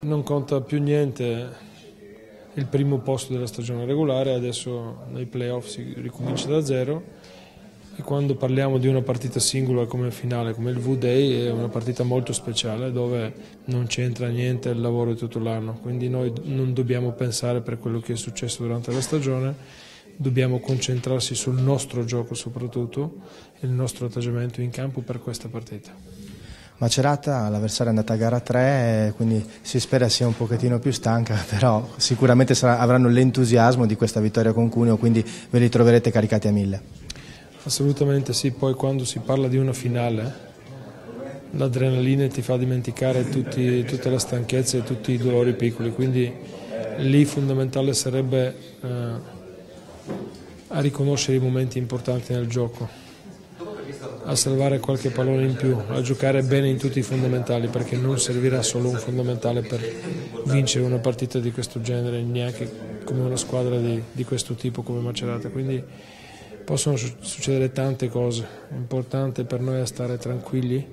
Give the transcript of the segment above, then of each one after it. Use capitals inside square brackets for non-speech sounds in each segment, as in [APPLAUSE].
Non conta più niente il primo posto della stagione regolare, adesso nei playoff si ricomincia da zero e quando parliamo di una partita singola come finale, come il V-Day, è una partita molto speciale dove non c'entra niente il lavoro di tutto l'anno, quindi noi non dobbiamo pensare per quello che è successo durante la stagione, dobbiamo concentrarsi sul nostro gioco soprattutto e il nostro atteggiamento in campo per questa partita. Macerata, l'avversario è andata a gara 3, quindi si spera sia un pochettino più stanca, [LAUGHS] però sicuramente sarà, avranno l'entusiasmo di questa vittoria con Cuneo, quindi ve li troverete caricati a mille. Assolutamente sì, poi quando si parla di una finale l'adrenalina ti fa dimenticare tutti, tutte le stanchezze e tutti i dolori piccoli, quindi lì fondamentale sarebbe eh, a riconoscere i momenti importanti nel gioco a salvare qualche pallone in più, a giocare bene in tutti i fondamentali perché non servirà solo un fondamentale per vincere una partita di questo genere, neanche come una squadra di, di questo tipo come Macerata. Quindi possono succedere tante cose, l'importante per noi è stare tranquilli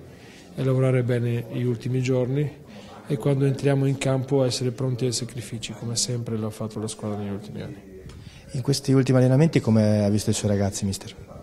e lavorare bene gli ultimi giorni e quando entriamo in campo essere pronti ai sacrifici come sempre l'ha fatto la squadra negli ultimi anni. In questi ultimi allenamenti come ha visto i suoi ragazzi, mister?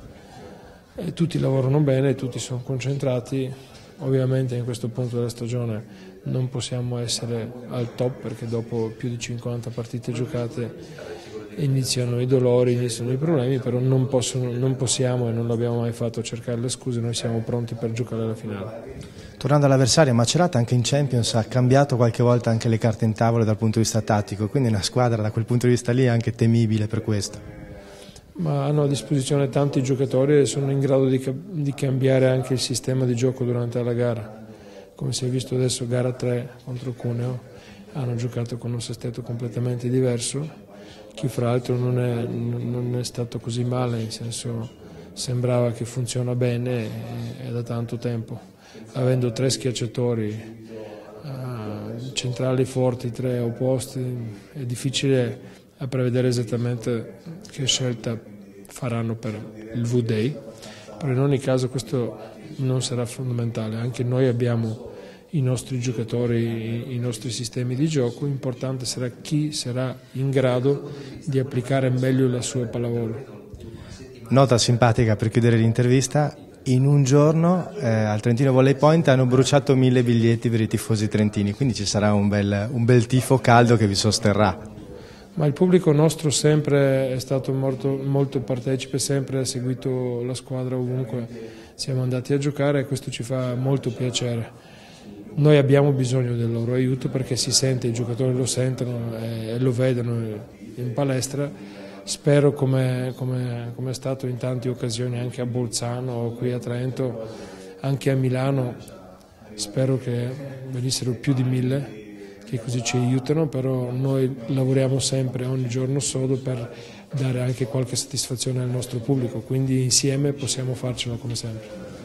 E tutti lavorano bene, tutti sono concentrati, ovviamente in questo punto della stagione non possiamo essere al top perché dopo più di 50 partite giocate iniziano i dolori, iniziano i problemi, però non, possono, non possiamo e non l'abbiamo mai fatto cercare le scuse, noi siamo pronti per giocare alla finale. Tornando all'avversario, Macerata anche in Champions ha cambiato qualche volta anche le carte in tavola dal punto di vista tattico, quindi una squadra da quel punto di vista lì è anche temibile per questo ma hanno a disposizione tanti giocatori e sono in grado di, di, cambiare anche il sistema di gioco durante la gara. Come si è visto adesso, gara 3 contro Cuneo, hanno giocato con un sestetto completamente diverso, che fra l'altro non, non è, stato così male, nel senso sembrava che funziona bene e, da tanto tempo. Avendo tre schiacciatori, uh, centrali forti, tre opposti, è difficile a prevedere esattamente che scelta faranno per il V-Day, però in ogni caso questo non sarà fondamentale, anche noi abbiamo i nostri giocatori, i nostri sistemi di gioco, l'importante sarà chi sarà in grado di applicare meglio la sua pallavolo. Nota simpatica per chiudere l'intervista, in un giorno eh, al Trentino Volley Point hanno bruciato mille biglietti per i tifosi trentini, quindi ci sarà un bel, un bel tifo caldo che vi sosterrà ma il pubblico nostro sempre è stato molto, molto partecipe, sempre ha seguito la squadra ovunque siamo andati a giocare e questo ci fa molto piacere. Noi abbiamo bisogno del loro aiuto perché si sente, i giocatori lo sentono e lo vedono in palestra. Spero come, come, come è stato in tante occasioni anche a Bolzano qui a Trento, anche a Milano, spero che venissero più di mille che così ci aiutano, però noi lavoriamo sempre ogni giorno sodo per dare anche qualche soddisfazione al nostro pubblico, quindi insieme possiamo farcela come sempre.